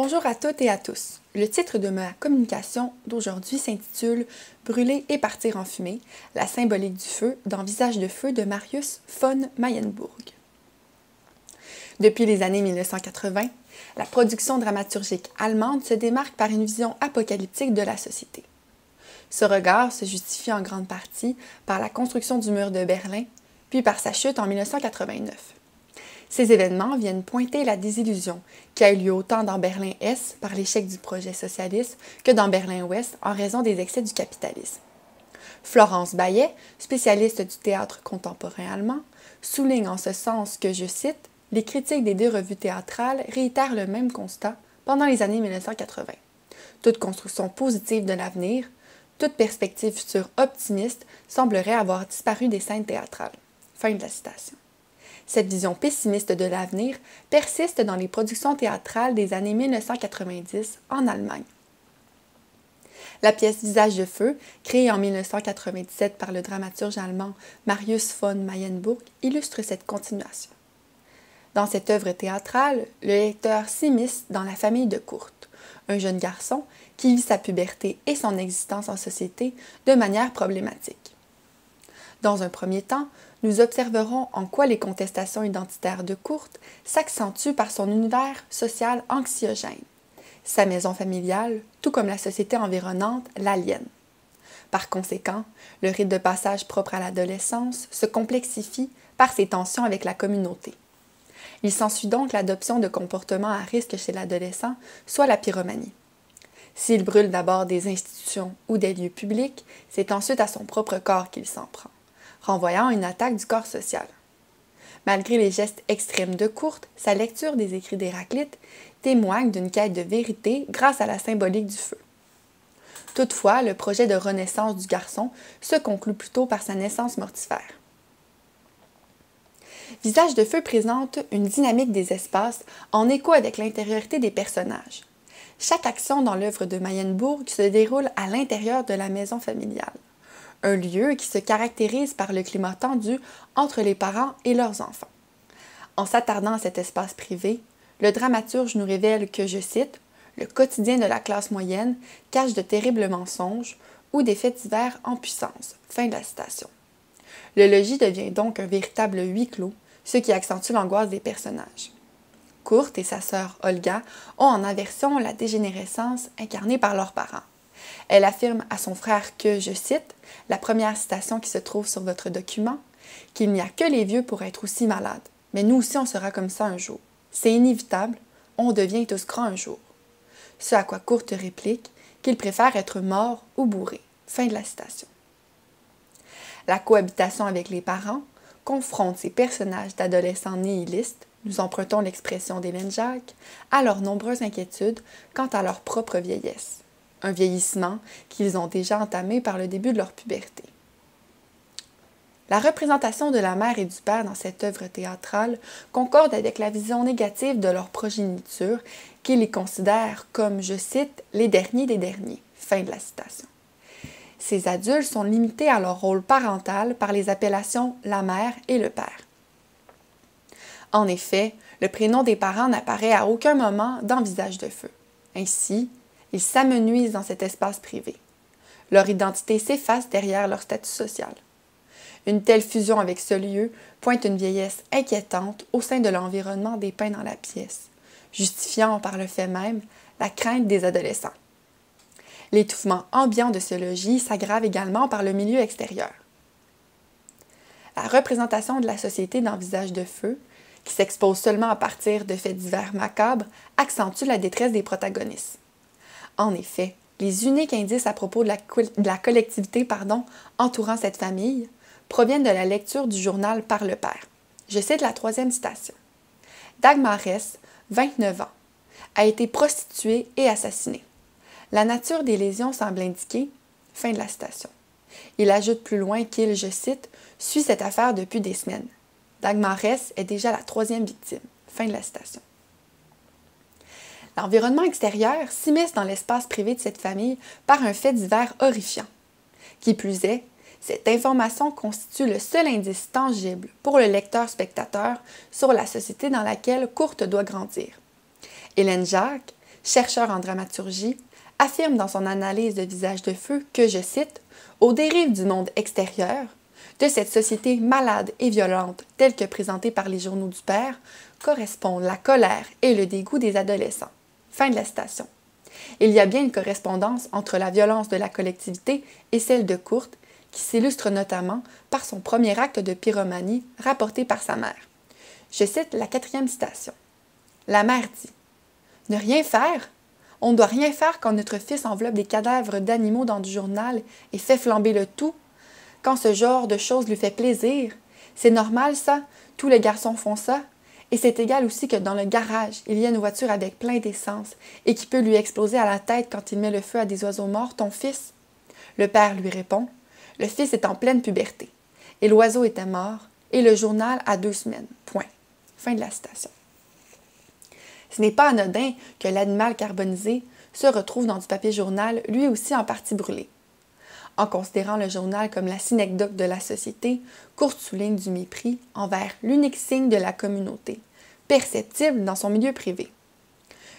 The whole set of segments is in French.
Bonjour à toutes et à tous. Le titre de ma communication d'aujourd'hui s'intitule Brûler et partir en fumée, la symbolique du feu dans Visage de feu de Marius von Mayenburg. Depuis les années 1980, la production dramaturgique allemande se démarque par une vision apocalyptique de la société. Ce regard se justifie en grande partie par la construction du mur de Berlin, puis par sa chute en 1989. Ces événements viennent pointer la désillusion qui a eu lieu autant dans Berlin-Est par l'échec du projet socialiste que dans Berlin-Ouest en raison des excès du capitalisme. Florence Bayet, spécialiste du théâtre contemporain allemand, souligne en ce sens que, je cite, les critiques des deux revues théâtrales réitèrent le même constat pendant les années 1980. Toute construction positive de l'avenir, toute perspective future optimiste semblerait avoir disparu des scènes théâtrales. Fin de la citation. Cette vision pessimiste de l'avenir persiste dans les productions théâtrales des années 1990 en Allemagne. La pièce Visage de feu, créée en 1997 par le dramaturge allemand Marius von Mayenburg, illustre cette continuation. Dans cette œuvre théâtrale, le lecteur s'immisce dans la famille de Kurt, un jeune garçon qui vit sa puberté et son existence en société de manière problématique. Dans un premier temps, nous observerons en quoi les contestations identitaires de Kurt s'accentuent par son univers social anxiogène. Sa maison familiale, tout comme la société environnante, l'aliène. Par conséquent, le rite de passage propre à l'adolescence se complexifie par ses tensions avec la communauté. Il s'ensuit donc l'adoption de comportements à risque chez l'adolescent, soit la pyromanie. S'il brûle d'abord des institutions ou des lieux publics, c'est ensuite à son propre corps qu'il s'en prend renvoyant une attaque du corps social. Malgré les gestes extrêmes de Courte, sa lecture des écrits d'Héraclite témoigne d'une quête de vérité grâce à la symbolique du feu. Toutefois, le projet de renaissance du garçon se conclut plutôt par sa naissance mortifère. Visage de feu présente une dynamique des espaces en écho avec l'intériorité des personnages. Chaque action dans l'œuvre de Mayenburg se déroule à l'intérieur de la maison familiale un lieu qui se caractérise par le climat tendu entre les parents et leurs enfants. En s'attardant à cet espace privé, le dramaturge nous révèle que, je cite, le quotidien de la classe moyenne cache de terribles mensonges ou des faits divers en puissance. Fin de la citation. Le logis devient donc un véritable huis clos, ce qui accentue l'angoisse des personnages. Kurt et sa sœur Olga ont en aversion la dégénérescence incarnée par leurs parents. Elle affirme à son frère que, je cite, la première citation qui se trouve sur votre document, qu'il n'y a que les vieux pour être aussi malades, mais nous aussi on sera comme ça un jour. C'est inévitable, on devient tous grands un jour. Ce à quoi Courte réplique qu'il préfère être mort ou bourré. Fin de la citation. La cohabitation avec les parents confronte ces personnages d'adolescents nihilistes, nous empruntons l'expression d'Hélène Jacques, à leurs nombreuses inquiétudes quant à leur propre vieillesse un vieillissement qu'ils ont déjà entamé par le début de leur puberté. La représentation de la mère et du père dans cette œuvre théâtrale concorde avec la vision négative de leur progéniture qui les considère comme, je cite, les derniers des derniers. Fin de la citation. Ces adultes sont limités à leur rôle parental par les appellations la mère et le père. En effet, le prénom des parents n'apparaît à aucun moment dans Visage de feu. Ainsi, ils s'amenuisent dans cet espace privé. Leur identité s'efface derrière leur statut social. Une telle fusion avec ce lieu pointe une vieillesse inquiétante au sein de l'environnement dépeint dans la pièce, justifiant par le fait même la crainte des adolescents. L'étouffement ambiant de ce logis s'aggrave également par le milieu extérieur. La représentation de la société dans Visage de feu, qui s'expose seulement à partir de faits divers macabres, accentue la détresse des protagonistes. En effet, les uniques indices à propos de la, collectivité pardon, entourant cette famille proviennent de la lecture du journal Par le Père. Je cite la troisième citation. Dagmarès, 29 ans, a été prostituée et assassinée. La nature des lésions semble indiquer fin de la citation. Il ajoute plus loin qu'il, je cite, suit cette affaire depuis des semaines. Dagmarès est déjà la troisième victime. Fin de la citation. L'environnement extérieur s'immisce dans l'espace privé de cette famille par un fait divers horrifiant. Qui plus est, cette information constitue le seul indice tangible pour le lecteur-spectateur sur la société dans laquelle Courte doit grandir. Hélène Jacques chercheur en dramaturgie, affirme dans son analyse de Visage de feu que, je cite, Aux dérives du monde extérieur, de cette société malade et violente telle que présentée par les journaux du père, correspondent la colère et le dégoût des adolescents. Fin de la citation. Il y a bien une correspondance entre la violence de la collectivité et celle de Kurt, qui s'illustre notamment par son premier acte de pyromanie rapporté par sa mère. Je cite la quatrième citation. La mère dit Ne rien faire On ne doit rien faire quand notre fils enveloppe des cadavres d'animaux dans du journal et fait flamber le tout. Quand ce genre de choses lui fait plaisir. C'est normal, ça. Tous les garçons font ça. Et c'est égal aussi que dans le garage, il y a une voiture avec plein d'essence et qui peut lui exploser à la tête quand il met le feu à des oiseaux morts, ton fils? Le père lui répond Le fils est en pleine puberté. Et l'oiseau était mort, et le journal a deux semaines. Point. Fin de la citation. Ce n'est pas anodin que l'animal carbonisé se retrouve dans du papier journal, lui aussi en partie brûlé. En considérant le journal comme la synecdoque de la société, Courte souligne du mépris envers l'unique signe de la communauté, perceptible dans son milieu privé.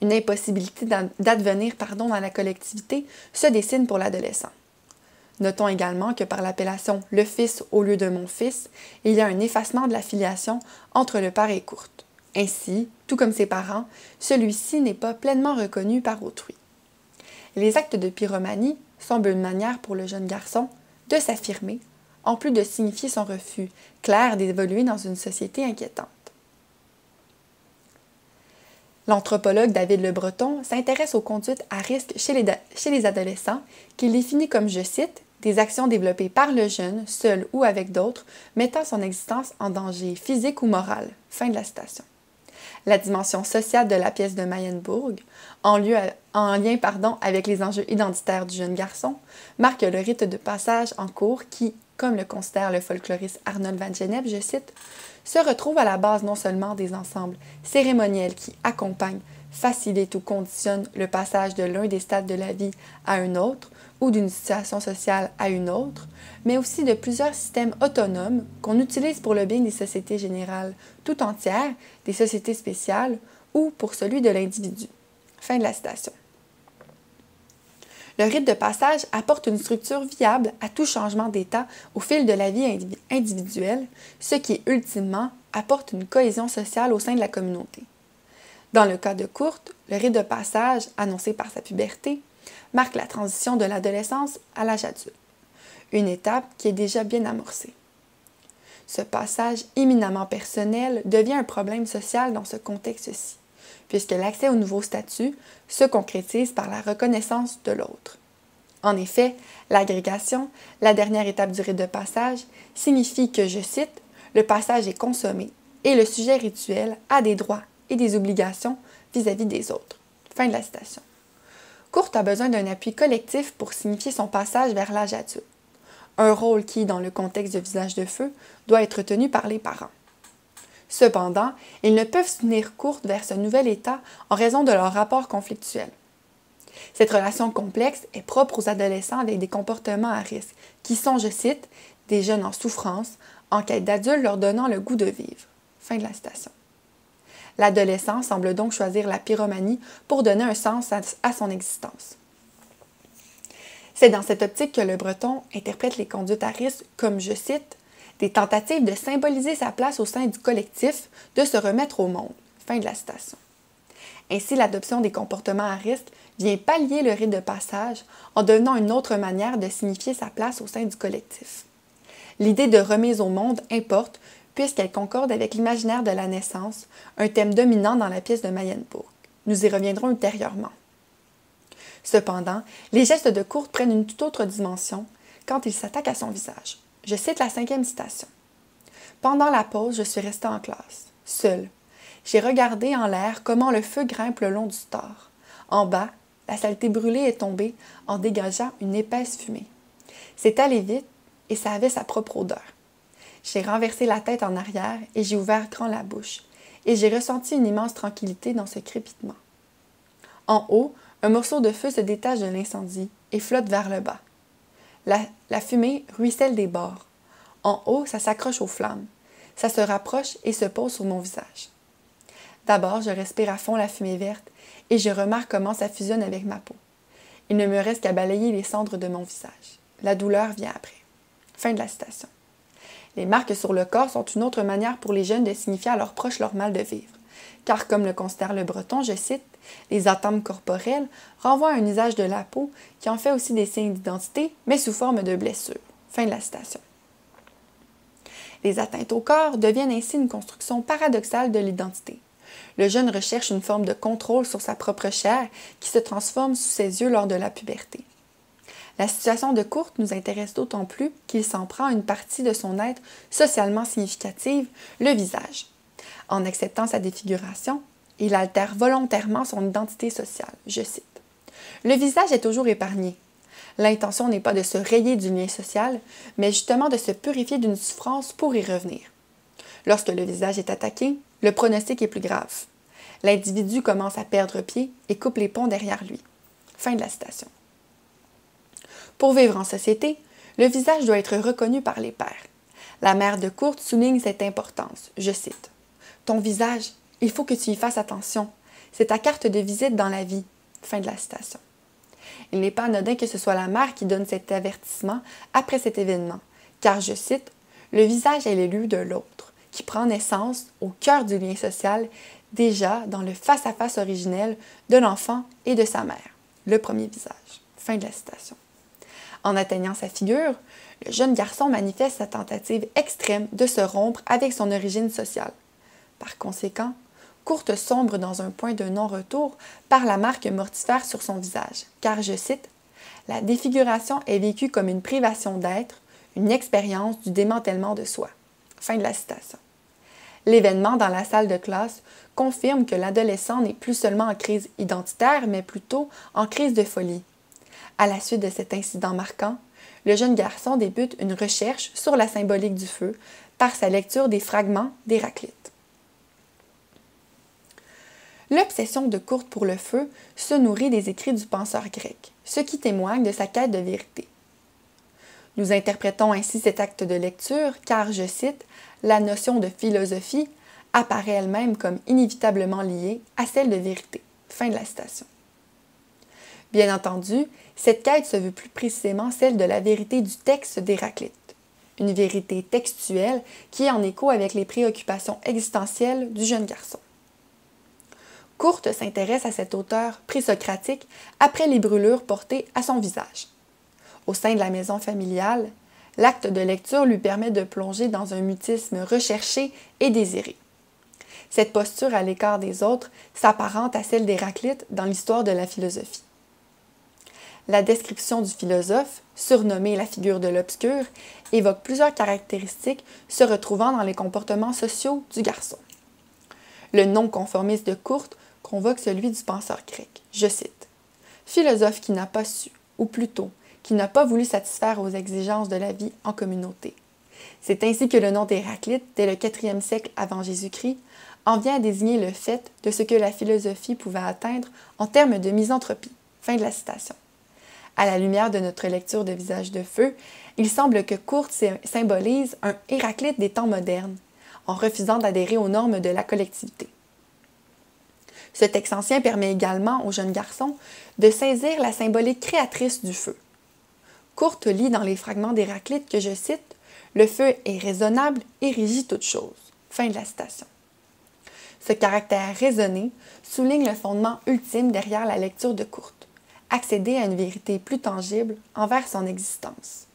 Une impossibilité d'advenir pardon, dans la collectivité se dessine pour l'adolescent. Notons également que par l'appellation le fils au lieu de mon fils, il y a un effacement de la filiation entre le père et Courte. Ainsi, tout comme ses parents, celui-ci n'est pas pleinement reconnu par autrui. Les actes de pyromanie semble une manière pour le jeune garçon de s'affirmer, en plus de signifier son refus clair d'évoluer dans une société inquiétante. L'anthropologue David Le Breton s'intéresse aux conduites à risque chez les, adolescents, qu'il définit comme, je cite, des actions développées par le jeune, seul ou avec d'autres, mettant son existence en danger physique ou moral. Fin de la citation la dimension sociale de la pièce de Mayenburg, en, lien avec les enjeux identitaires du jeune garçon, marque le rite de passage en cours qui, comme le considère le folkloriste Arnold van Gennep, je cite, se retrouve à la base non seulement des ensembles cérémoniels qui accompagnent, facilitent ou conditionnent le passage de l'un des stades de la vie à un autre, ou d'une situation sociale à une autre, mais aussi de plusieurs systèmes autonomes qu'on utilise pour le bien des sociétés générales tout entières, des sociétés spéciales ou pour celui de l'individu. Fin de la citation. Le rite de passage apporte une structure viable à tout changement d'état au fil de la vie individuelle, ce qui, ultimement, apporte une cohésion sociale au sein de la communauté. Dans le cas de Courte, le rite de passage, annoncé par sa puberté, marque la transition de l'adolescence à l'âge adulte, une étape qui est déjà bien amorcée. Ce passage éminemment personnel devient un problème social dans ce contexte-ci, puisque l'accès au nouveau statut se concrétise par la reconnaissance de l'autre. En effet, l'agrégation, la dernière étape du rite de passage, signifie que, je cite, le passage est consommé et le sujet rituel a des droits et des obligations vis-à-vis -vis des autres. Fin de la citation. Courte a besoin d'un appui collectif pour signifier son passage vers l'âge adulte. Un rôle qui, dans le contexte de visage de feu, doit être tenu par les parents. Cependant, ils ne peuvent soutenir Courte vers ce nouvel état en raison de leur rapport conflictuel. Cette relation complexe est propre aux adolescents avec des comportements à risque, qui sont, je cite, des jeunes en souffrance, en quête d'adultes leur donnant le goût de vivre. Fin de la citation. L'adolescent semble donc choisir la pyromanie pour donner un sens à, son existence. C'est dans cette optique que le breton interprète les conduites à risque comme, je cite, des tentatives de symboliser sa place au sein du collectif, de se remettre au monde. Fin de la citation. Ainsi, l'adoption des comportements à risque vient pallier le rite de passage en devenant une autre manière de signifier sa place au sein du collectif. L'idée de remise au monde importe puisqu'elle concorde avec l'imaginaire de la naissance, un thème dominant dans la pièce de Mayenburg. Nous y reviendrons ultérieurement. Cependant, les gestes de Courte prennent une toute autre dimension quand il s'attaque à son visage. Je cite la cinquième citation. Pendant la pause, je suis restée en classe, seule. J'ai regardé en l'air comment le feu grimpe le long du store. En bas, la saleté brûlée est tombée en dégageant une épaisse fumée. C'est allé vite et ça avait sa propre odeur. J'ai renversé la tête en arrière et j'ai ouvert grand la bouche, et j'ai ressenti une immense tranquillité dans ce crépitement. En haut, un morceau de feu se détache de l'incendie et flotte vers le bas. La, la fumée ruisselle des bords. En haut, ça s'accroche aux flammes. Ça se rapproche et se pose sur mon visage. D'abord, je respire à fond la fumée verte et je remarque comment ça fusionne avec ma peau. Il ne me reste qu'à balayer les cendres de mon visage. La douleur vient après. Fin de la citation. Les marques sur le corps sont une autre manière pour les jeunes de signifier à leurs proches leur mal de vivre. Car, comme le considère le breton, je cite, les atomes corporels renvoient à un usage de la peau qui en fait aussi des signes d'identité, mais sous forme de blessures. Fin de la citation. Les atteintes au corps deviennent ainsi une construction paradoxale de l'identité. Le jeune recherche une forme de contrôle sur sa propre chair qui se transforme sous ses yeux lors de la puberté. La situation de Courte nous intéresse d'autant plus qu'il s'en prend une partie de son être socialement significative, le visage. En acceptant sa défiguration, il altère volontairement son identité sociale. Je cite. Le visage est toujours épargné, L'intention n'est pas de se rayer du lien social, mais justement de se purifier d'une souffrance pour y revenir. Lorsque le visage est attaqué, le pronostic est plus grave. L'individu commence à perdre pied et coupe les ponts derrière lui. Fin de la citation. Pour vivre en société, le visage doit être reconnu par les pairs. La mère de Courte souligne cette importance. Je cite Ton visage, il faut que tu y fasses attention. C'est ta carte de visite dans la vie. Fin de la citation. Il n'est pas anodin que ce soit la mère qui donne cet avertissement après cet événement, car, je cite, le visage est l'élu de l'autre, qui prend naissance au cœur du lien social, déjà dans le face-à-face originel de l'enfant et de sa mère, le premier visage. Fin de la citation. En atteignant sa figure, le jeune garçon manifeste sa tentative extrême de se rompre avec son origine sociale. Par conséquent, courte sombre dans un point de non-retour par la marque mortifère sur son visage, car, je cite, La défiguration est vécue comme une privation d'être, une expérience du démantèlement de soi. Fin de la citation. L'événement dans la salle de classe confirme que l'adolescent n'est plus seulement en crise identitaire, mais plutôt en crise de folie. À la suite de cet incident marquant, le jeune garçon débute une recherche sur la symbolique du feu par sa lecture des fragments d'Héraclite. L'obsession de Courte pour le feu se nourrit des écrits du penseur grec, ce qui témoigne de sa quête de vérité. Nous interprétons ainsi cet acte de lecture car, je cite, la notion de philosophie apparaît elle-même comme inévitablement liée à celle de vérité. Fin de la citation. Bien entendu, cette quête se veut plus précisément celle de la vérité du texte d'Héraclite, une vérité textuelle qui est en écho avec les préoccupations existentielles du jeune garçon. Courte s'intéresse à cet auteur présocratique après les brûlures portées à son visage. Au sein de la maison familiale, l'acte de lecture lui permet de plonger dans un mutisme recherché et désiré. Cette posture à l'écart des autres s'apparente à celle d'Héraclite dans l'histoire de la philosophie. La description du philosophe, surnommé la figure de l'obscur, évoque plusieurs caractéristiques se retrouvant dans les comportements sociaux du garçon. Le non-conformiste de Courte convoque celui du penseur grec. Je cite Philosophe qui n'a pas su, ou plutôt, qui n'a pas voulu satisfaire aux exigences de la vie en communauté. C'est ainsi que le nom d'Héraclite, dès le IVe siècle avant Jésus-Christ, en vient à désigner le fait de ce que la philosophie pouvait atteindre en termes de misanthropie. Fin de la citation. À la lumière de notre lecture de Visage de feu, il semble que Courte symbolise un Héraclite des temps modernes, en refusant d'adhérer aux normes de la collectivité. Ce texte ancien permet également aux jeunes garçons de saisir la symbolique créatrice du feu. Courte lit dans les fragments d'Héraclite que je cite Le feu est raisonnable et régit toute chose. Fin de la citation. Ce caractère raisonné souligne le fondement ultime derrière la lecture de Courte, accéder à une vérité plus tangible envers son existence.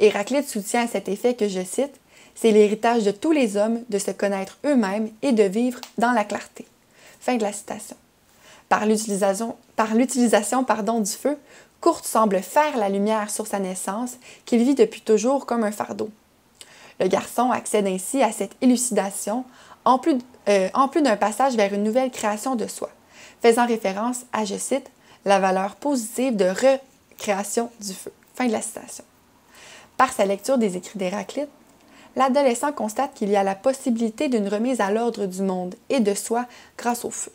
Héraclite soutient à cet effet que je cite C'est l'héritage de tous les hommes de se connaître eux-mêmes et de vivre dans la clarté. Fin de la citation. Par l'utilisation, par du feu, Courte semble faire la lumière sur sa naissance qu'il vit depuis toujours comme un fardeau. Le garçon accède ainsi à cette élucidation en plus, euh, en plus d'un passage vers une nouvelle création de soi, faisant référence à, je cite, la valeur positive de recréation du feu. Fin de la citation. Par sa lecture des écrits d'Héraclite, l'adolescent constate qu'il y a la possibilité d'une remise à l'ordre du monde et de soi grâce au feu.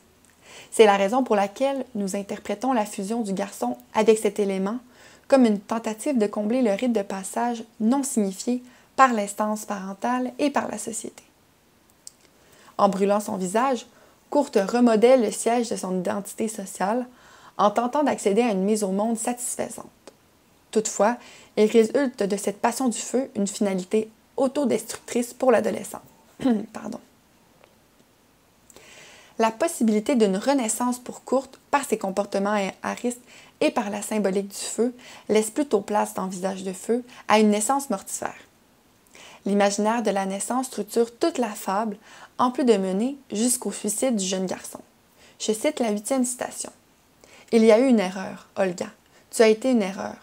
C'est la raison pour laquelle nous interprétons la fusion du garçon avec cet élément comme une tentative de combler le rite de passage non signifié par l'instance parentale et par la société. En brûlant son visage, Kurt remodèle le siège de son identité sociale en tentant d'accéder à une mise au monde satisfaisante. Toutefois, il résulte de cette passion du feu une finalité autodestructrice pour l'adolescent. Pardon. La possibilité d'une renaissance pour Kurt par ses comportements à risque et par la symbolique du feu laisse plutôt place dans Visage de feu à une naissance mortifère. L'imaginaire de la naissance structure toute la fable, en plus de mener jusqu'au suicide du jeune garçon. Je cite la huitième citation. Il y a eu une erreur, Olga. Tu as été une erreur.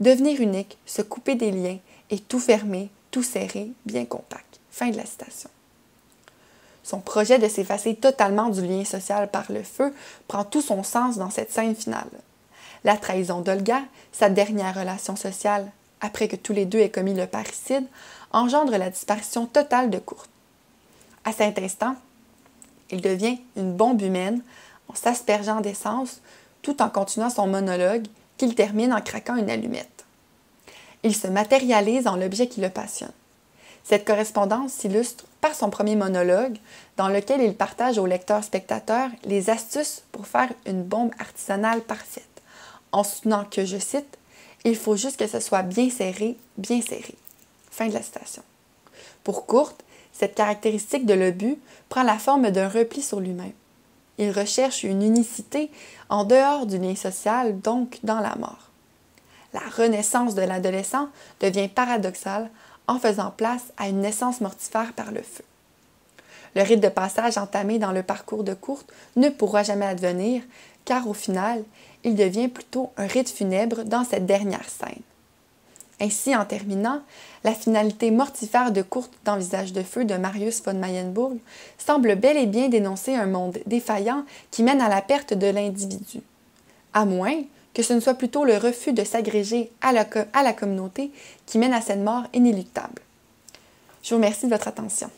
Devenir unique, se couper des liens et tout fermer, tout serré, bien compact. Fin de la citation. Son projet de s'effacer totalement du lien social par le feu prend tout son sens dans cette scène finale. La trahison d'Olga, sa dernière relation sociale, après que tous les deux aient commis le parricide, engendre la disparition totale de Kurt. À cet instant, il devient une bombe humaine en s'aspergeant d'essence tout en continuant son monologue qu'il termine en craquant une allumette. Il se matérialise en l'objet qui le passionne. Cette correspondance s'illustre par son premier monologue, dans lequel il partage au lecteur-spectateur les astuces pour faire une bombe artisanale parfaite, en soutenant que, je cite, Il faut juste que ce soit bien serré, bien serré. Fin de la citation. Pour Kurt, cette caractéristique de l'obus prend la forme d'un repli sur lui-même. Il recherche une unicité en dehors du lien social, donc dans la mort. La renaissance de l'adolescent devient paradoxale en faisant place à une naissance mortifère par le feu. Le rite de passage entamé dans le parcours de Courte ne pourra jamais advenir, car au final, il devient plutôt un rite funèbre dans cette dernière scène. Ainsi, en terminant, la finalité mortifère de Courte dans Visage de feu de Marius von Mayenburg semble bel et bien dénoncer un monde défaillant qui mène à la perte de l'individu. À moins que ce ne soit plutôt le refus de s'agréger à la, à la communauté qui mène à cette mort inéluctable. Je vous remercie de votre attention.